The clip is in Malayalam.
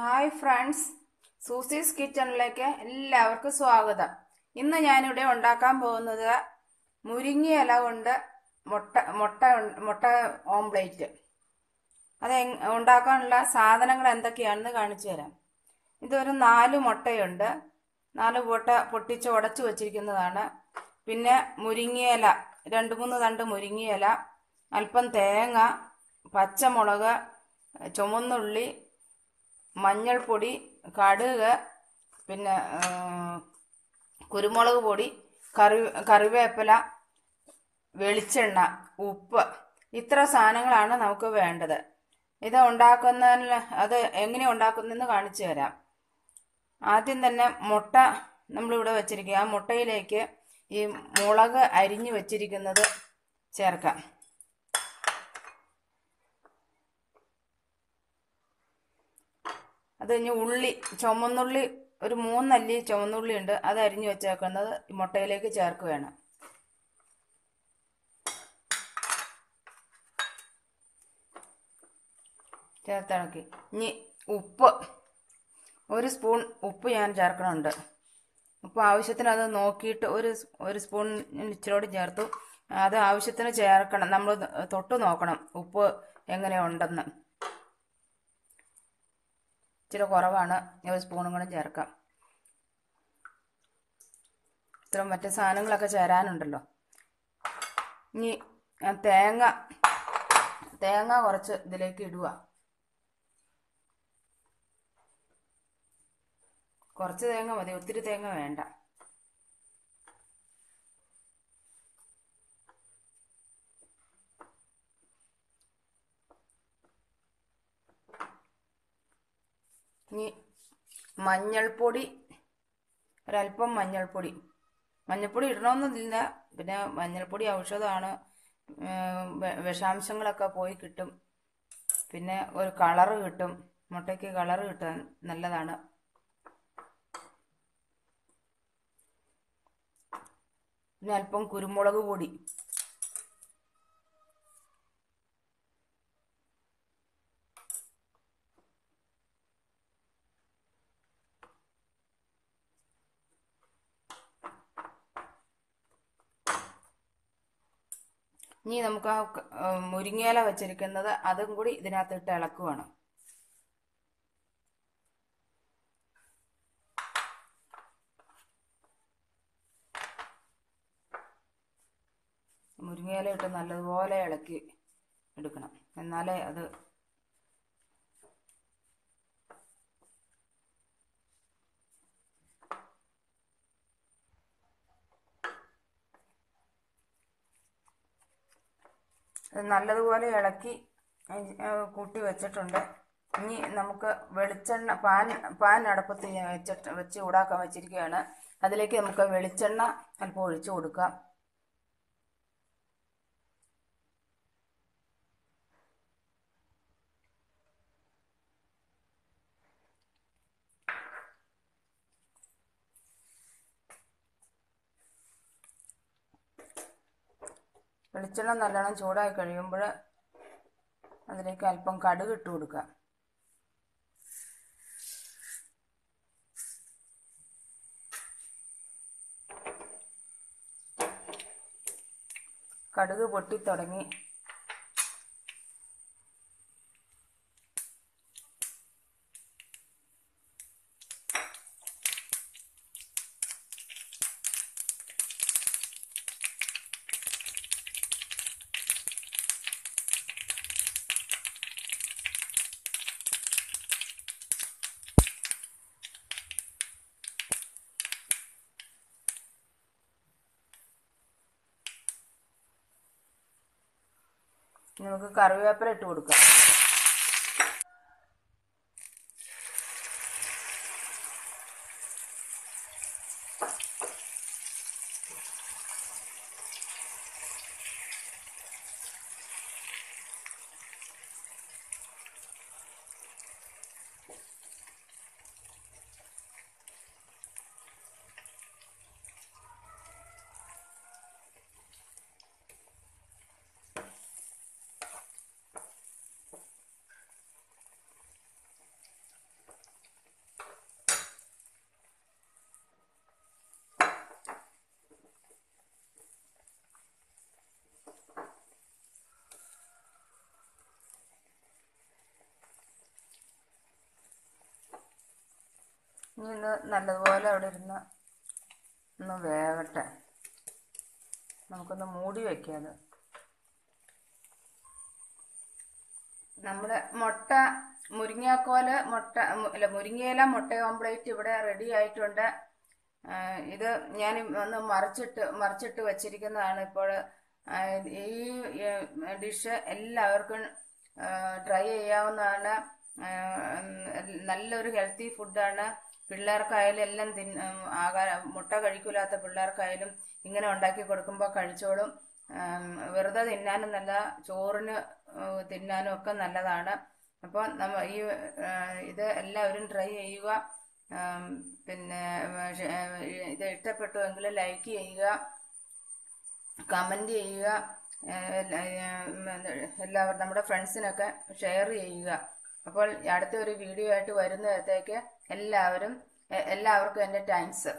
ഹായ് ഫ്രണ്ട്സ് സൂസീസ് കിച്ചണിലേക്ക് എല്ലാവർക്കും സ്വാഗതം. ഇന്ന് ഞാനിവിടെ ഉണ്ടാക്കാൻ പോകുന്നത് മുരിങ്ങയില കൊണ്ട് മുട്ട മുട്ട മുട്ട ഓംപ്ലേറ്റ്. അത് ഉണ്ടാക്കാനുള്ള സാധനങ്ങൾ എന്തൊക്കെയാണെന്ന് കാണിച്ചു തരാം. ഇതൊരു നാല് മുട്ടയുണ്ട്. നാല് മുട്ട പൊട്ടിച്ച് ഉടച്ചു വച്ചിരിക്കുന്നതാണ്. പിന്നെ മുരിങ്ങയില രണ്ട് മൂന്ന് തണ്ട് മുരിങ്ങയില അല്പം തേങ്ങ പച്ചമുളക് ചുമന്നുള്ളി മഞ്ഞൾപ്പൊടി കടുക് പിന്നെ കുരുമുളക് പൊടി കറി കറിവേപ്പില വെളിച്ചെണ്ണ ഉപ്പ്. ഇത്ര സാധനങ്ങളാണ് നമുക്ക് വേണ്ടത്. ഇത് ഉണ്ടാക്കുന്നതിന് അത് എങ്ങനെ ഉണ്ടാക്കുന്നതെന്ന് കാണിച്ചു തരാം. ആദ്യം തന്നെ മുട്ട നമ്മളിവിടെ വെച്ചിരിക്കുക. ആ മുട്ടയിലേക്ക് ഈ മുളക് അരിഞ്ഞു വെച്ചിരിക്കുന്നത് ചേർക്കാം. കഴിഞ്ഞ് ഉള്ളി ചുമന്നുള്ളി ഒരു മൂന്നല്ലി ചുമന്നുള്ളി ഉണ്ട്. അത് അരിഞ്ഞു വെച്ചേക്കുന്നത് മുട്ടയിലേക്ക് ചേർക്കുകയാണ്. ചേർത്തിളക്കി. ഇനി ഉപ്പ്. ഒരു സ്പൂൺ ഉപ്പ് ഞാൻ ചേർക്കണുണ്ട്. ഉപ്പ് ആവശ്യത്തിന് അത് നോക്കിയിട്ട് ഒരു ഒരു സ്പൂൺ ഇച്ചിരോട് ചേർത്തു. അത് ആവശ്യത്തിന് ചേർക്കണം. നമ്മൾ തൊട്ട് നോക്കണം ഉപ്പ് എങ്ങനെയുണ്ടെന്ന്. ഇച്ചിരി കുറവാണ്. ഒരു സ്പൂണും കൂടെ ചേർക്കാം. ഇത്ര മറ്റു സാധനങ്ങളൊക്കെ ചേരാനുണ്ടല്ലോ. ഇനി തേങ്ങ തേങ്ങ കുറച്ച് ഇതിലേക്ക് ഇടുക. കുറച്ച് തേങ്ങ മതി. ഒത്തിരി തേങ്ങ വേണ്ട. ഇനി മഞ്ഞൾപ്പൊടി ഒരല്പം മഞ്ഞൾപ്പൊടി. മഞ്ഞൾപ്പൊടി ഇടണമെന്നില്ല പിന്നെ മഞ്ഞൾപ്പൊടി ഔഷധമാണ് വിഷാംശങ്ങളൊക്കെ പോയി കിട്ടും. പിന്നെ ഒരു കളറ് കിട്ടും. മുട്ടയ്ക്ക് കളറ് കിട്ടാൻ നല്ലതാണ്. പിന്നെ അല്പം കുരുമുളക് പൊടി. ഇനി നമുക്ക് ആ മുരിങ്ങയില വെച്ചിരിക്കുന്നത് അതും കൂടി ഇതിനകത്തിട്ട് ഇളക്കുവാണ്. മുരിങ്ങയില ഇട്ട് നല്ലതുപോലെ ഇളക്കി എടുക്കണം. എന്നാലേ അത് നല്ലതുപോലെ ഇളക്കി കൂട്ടി വെച്ചിട്ടുണ്ട്. ഇനി നമുക്ക് വെളിച്ചെണ്ണ പാൻ പാൻ അടുപ്പത്ത് വെച്ചിട്ട് വെച്ച് ചൂടാക്കാൻ വെച്ചിരിക്കുകയാണ്. അതിലേക്ക് നമുക്ക് വെളിച്ചെണ്ണ അല്പം ഒഴിച്ചു കൊടുക്കാം. വെളിച്ചെണ്ണ നല്ലോണം ചൂടായി കഴിയുമ്പോൾ അതിലേക്ക് അല്പം കടുക് ഇട്ട് കൊടുക്കുക. കടുക് പൊട്ടിത്തുടങ്ങി നമുക്ക് കറിവേപ്പില ഇട്ട് കൊടുക്കാം. ഇനി ഇന്ന് നല്ലതുപോലെ അവിടെ ഇരുന്ന് ഒന്ന് വേവട്ടെ. നമുക്കൊന്ന് മൂടി വെക്കാം നമ്മുടെ മുട്ട മുരിങ്ങാക്കോൽ മുട്ട അല്ല മുരിങ്ങയില മുട്ട ഓംപ്ലേറ്റ് ഇവിടെ റെഡി ആയിട്ടുണ്ട്. ഇത് ഞാൻ ഒന്ന് മറിച്ചിട്ട് മറിച്ചിട്ട് വെച്ചിരിക്കുന്നതാണ് ഇപ്പോൾ. ഈ ഡിഷ് എല്ലാവർക്കും ട്രൈ ചെയ്യാവുന്നതാണ്. നല്ലൊരു ഹെൽത്തി ഫുഡാണ് പിള്ളേർക്കായാലും എല്ലാം തിന്ന ആകാ മുട്ട കഴിക്കൂലാത്ത പിള്ളേർക്കായാലും ഇങ്ങനെ ഉണ്ടാക്കി കൊടുക്കുമ്പോൾ കഴിച്ചോളും. വെറുതെ തിന്നാനും നല്ല ചോറിന് തിന്നാനും ഒക്കെ നല്ലതാണ്. അപ്പോൾ നമ്മ ഈ ഇത് എല്ലാവരും ട്രൈ ചെയ്യുക. പിന്നെ ഇത് ഇഷ്ടപ്പെട്ടുവെങ്കിൽ ലൈക്ക് ചെയ്യുക. കമന്റ് ചെയ്യുക. എല്ലാവരും നമ്മുടെ ഫ്രണ്ട്സിനൊക്കെ ഷെയർ ചെയ്യുക. അപ്പോൾ അടുത്ത ഒരു വീഡിയോ ആയിട്ട് വരുന്നേരത്തേക്ക് എല്ലാവരും എല്ലാവർക്കും എന്റെ താങ്ക്സ്